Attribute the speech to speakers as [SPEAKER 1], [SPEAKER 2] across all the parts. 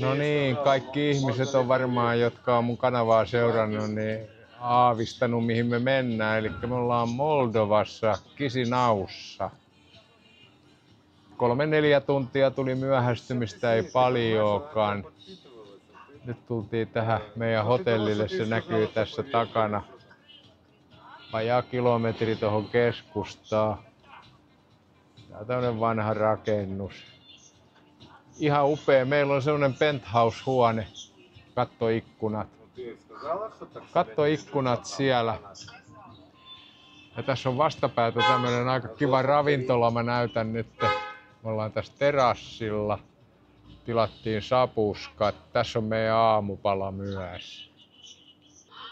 [SPEAKER 1] No niin, kaikki ihmiset on varmaan, jotka on mun kanavaa seurannut, niin aavistanut mihin me mennään. Eli me ollaan Moldovassa, Kisinaussa. Kolme neljä tuntia tuli myöhästymistä, ei paljoakaan. Nyt tultiin tähän meidän hotellille, se näkyy tässä takana. Vajaa kilometri tuohon keskustaan. Tää on vanha rakennus. Ihan upea. Meillä on semmonen penthouse-huone. Kattoikkunat. Kattoikkunat siellä. Ja tässä on vastapäätä tämmönen aika kiva ravintola. Mä näytän nyt. Me ollaan tässä terassilla. Tilattiin sapuskat. Tässä on meidän aamupala myös.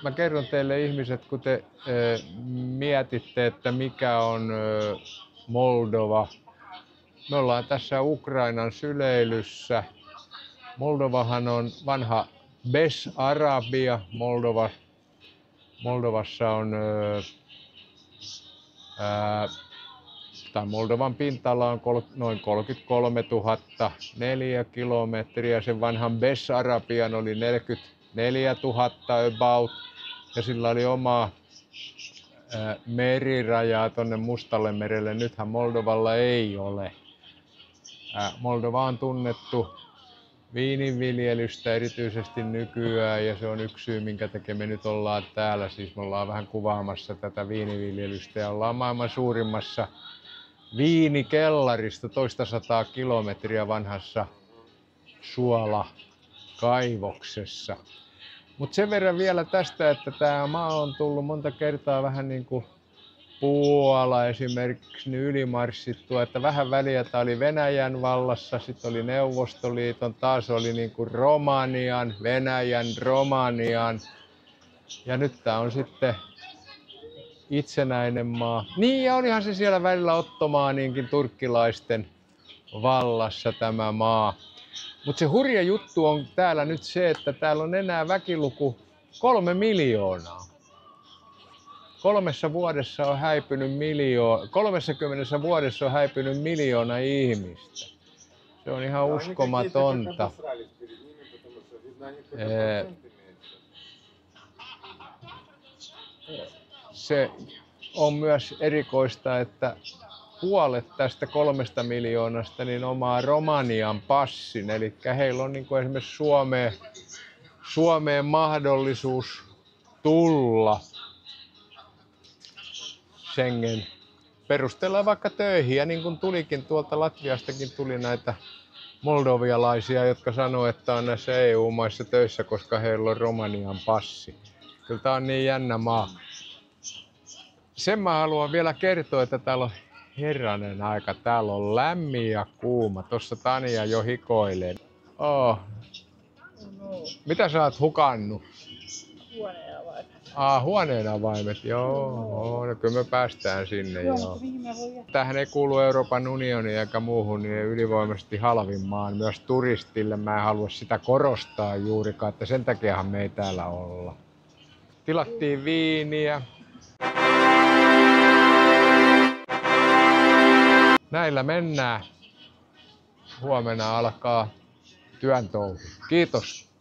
[SPEAKER 1] Mä kerron teille ihmiset, kun te äh, mietitte, että mikä on äh, Moldova. Me ollaan tässä Ukrainan syleilyssä. Moldovahan on vanha Bes-Arabia. Moldova, Moldovassa on äh, tai Moldovan pinta-ala on kol, noin 33 000 neljä kilometriä. Sen vanhan Bessarabian oli 44 000 about. Ja sillä oli oma ää, merirajaa tuonne Mustalle merelle. Nythän Moldovalla ei ole. Moldova on tunnettu viininviljelystä erityisesti nykyään ja se on yksi syy, minkä takia me nyt ollaan täällä. Siis me ollaan vähän kuvaamassa tätä viiniviljelystä ja ollaan maailman suurimmassa viinikellarista toista sataa kilometriä vanhassa suolakaivoksessa. Mutta sen verran vielä tästä, että tämä maa on tullut monta kertaa vähän niin kuin Puola esimerkiksi niin ylimarssittua, että vähän väliä tämä oli Venäjän vallassa, sitten oli Neuvostoliiton, taas oli niin kuin Romanian, Venäjän, Romanian. Ja nyt tämä on sitten itsenäinen maa. Niin, ja olihan se siellä välillä Ottomaaniinkin turkkilaisten vallassa tämä maa. Mutta se hurja juttu on täällä nyt se, että täällä on enää väkiluku kolme miljoonaa. Kolmessa vuodessa on häipynyt miljoona, 30 vuodessa on häipynyt miljoona ihmistä. Se on ihan uskomatonta. Se on myös erikoista, että puolet tästä kolmesta miljoonasta niin omaa Romanian passin. Eli heillä on niin kuin esimerkiksi Suomeen, Suomeen mahdollisuus tulla Schengen perustellaan vaikka töihin. Ja niin kuin tulikin tuolta Latviastakin tuli näitä moldovialaisia, jotka sanoo, että on näissä EU-maissa töissä, koska heillä on Romanian passi. Kyllä tämä on niin jännä maa. Sen mä haluan vielä kertoa, että täällä on herranen aika. Täällä on lämmin ja kuuma. Tuossa Tania jo hikoilee. Oh. Mitä sä oot hukannut? Ah, huoneen avaimet, joo. No, kyllä me päästään sinne, joo. Tähän ei kuulu Euroopan unioniin eikä muuhun, niin ylivoimaisesti halvin maan myös turistille. Mä en halua sitä korostaa juurikaan, että sen takiahan me ei täällä olla. Tilattiin viiniä. Näillä mennään. Huomenna alkaa työn touhu. Kiitos.